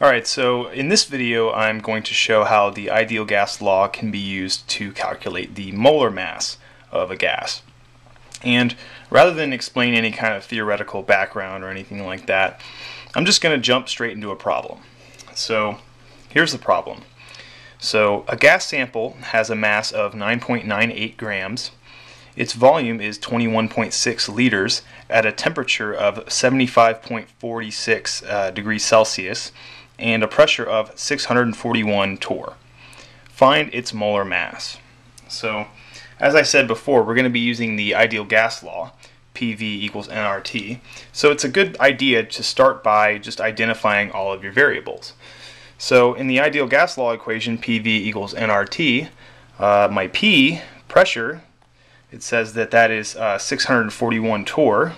Alright, so in this video I'm going to show how the ideal gas law can be used to calculate the molar mass of a gas. And rather than explain any kind of theoretical background or anything like that, I'm just going to jump straight into a problem. So here's the problem. So a gas sample has a mass of 9.98 grams. Its volume is 21.6 liters at a temperature of 75.46 uh, degrees Celsius and a pressure of 641 torr. Find its molar mass. So, as I said before, we're going to be using the ideal gas law, PV equals nRT. So it's a good idea to start by just identifying all of your variables. So in the ideal gas law equation, PV equals nRT, uh, my P, pressure, it says that that is uh, 641 torr.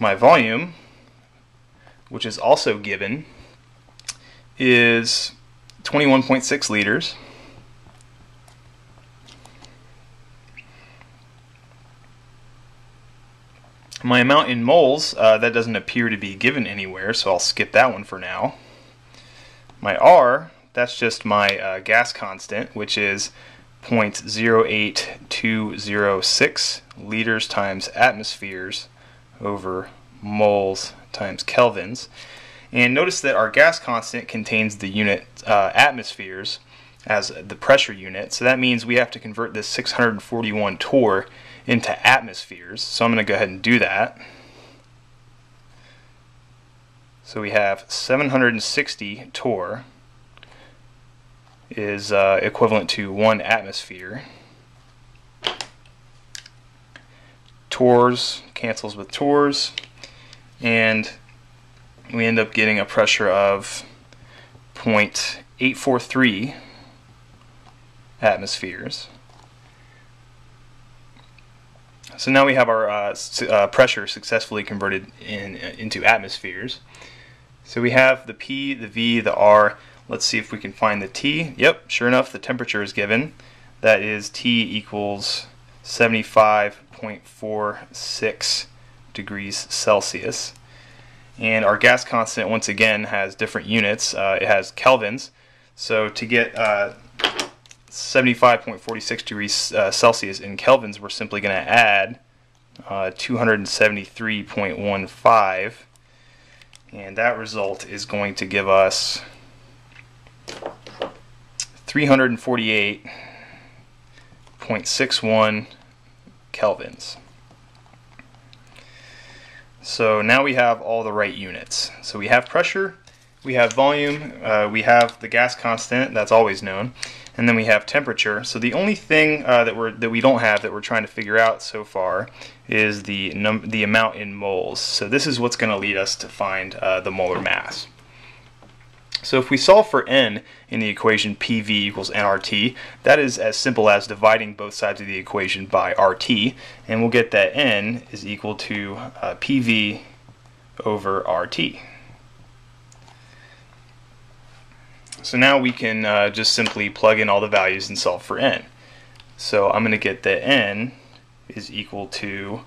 My volume, which is also given, is 21.6 liters. My amount in moles, uh, that doesn't appear to be given anywhere, so I'll skip that one for now. My R, that's just my uh, gas constant, which is 0.08206 liters times atmospheres over moles times kelvins. And notice that our gas constant contains the unit uh, atmospheres as the pressure unit. So that means we have to convert this 641 torr into atmospheres. So I'm going to go ahead and do that. So we have 760 torr is uh, equivalent to one atmosphere. Torrs cancels with torrs and we end up getting a pressure of 0.843 atmospheres. So now we have our uh, uh, pressure successfully converted in, uh, into atmospheres. So we have the P, the V, the R. Let's see if we can find the T. Yep, sure enough, the temperature is given. That is T equals 75.46 degrees Celsius. And our gas constant, once again, has different units. Uh, it has kelvins. So to get uh, 75.46 degrees uh, Celsius in kelvins, we're simply going to add uh, 273.15. And that result is going to give us 348.61 kelvins. So now we have all the right units. So we have pressure, we have volume, uh, we have the gas constant, that's always known, and then we have temperature. So the only thing uh, that, we're, that we don't have that we're trying to figure out so far is the, the amount in moles. So this is what's going to lead us to find uh, the molar mass. So if we solve for n in the equation PV equals nRT, that is as simple as dividing both sides of the equation by RT, and we'll get that n is equal to uh, PV over RT. So now we can uh, just simply plug in all the values and solve for n. So I'm going to get that n is equal to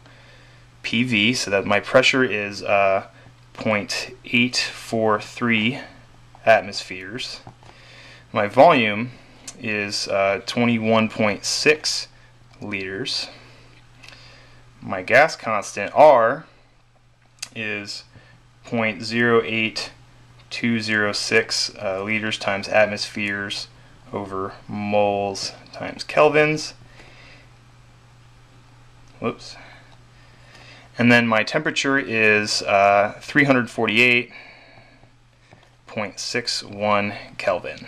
PV, so that my pressure is uh, 0.843 atmospheres. My volume is uh, 21.6 liters. My gas constant R is 0.08206 uh, liters times atmospheres over moles times kelvins. Whoops. And then my temperature is uh, 348 0.61 Kelvin.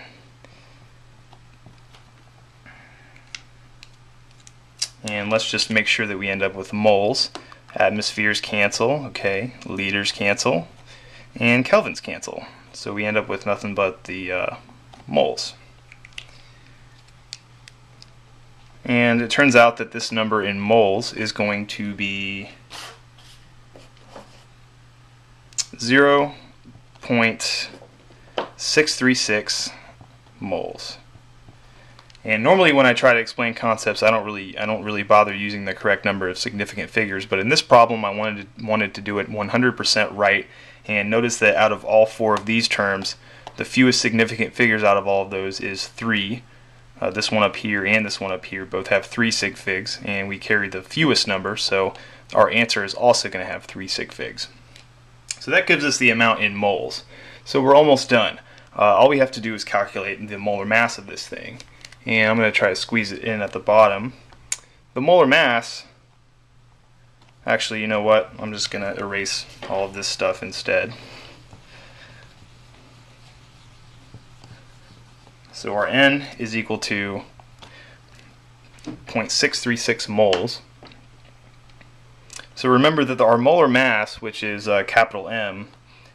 And let's just make sure that we end up with moles. Atmospheres cancel, okay, liters cancel, and kelvins cancel. So we end up with nothing but the uh, moles. And it turns out that this number in moles is going to be 0. 636 moles. And normally when I try to explain concepts, I don't really I don't really bother using the correct number of significant figures. But in this problem, I wanted to, wanted to do it 100% right. And notice that out of all four of these terms, the fewest significant figures out of all of those is 3. Uh, this one up here and this one up here both have 3 sig figs, and we carry the fewest number, so our answer is also going to have 3 sig figs. So that gives us the amount in moles. So we're almost done. Uh, all we have to do is calculate the molar mass of this thing and I'm going to try to squeeze it in at the bottom. The molar mass, actually, you know what? I'm just going to erase all of this stuff instead. So our N is equal to 0.636 moles. So remember that our molar mass, which is uh, capital M,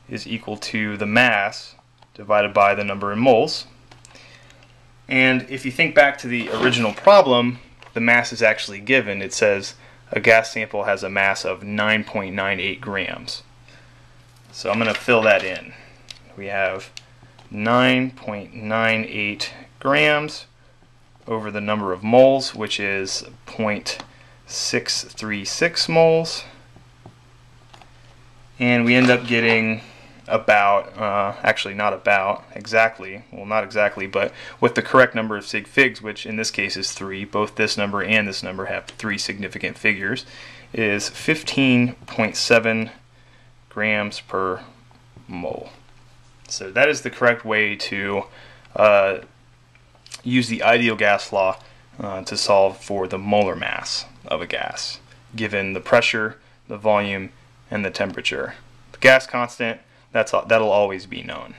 is equal to the mass divided by the number in moles. And if you think back to the original problem, the mass is actually given. It says a gas sample has a mass of 9.98 grams. So I'm going to fill that in. We have 9.98 grams over the number of moles, which is 0.636 moles. And we end up getting about, uh, actually not about, exactly, well not exactly, but with the correct number of sig figs, which in this case is 3, both this number and this number have 3 significant figures, is 15.7 grams per mole. So that is the correct way to uh, use the ideal gas law uh, to solve for the molar mass of a gas, given the pressure, the volume, and the temperature. The gas constant that's that'll always be known.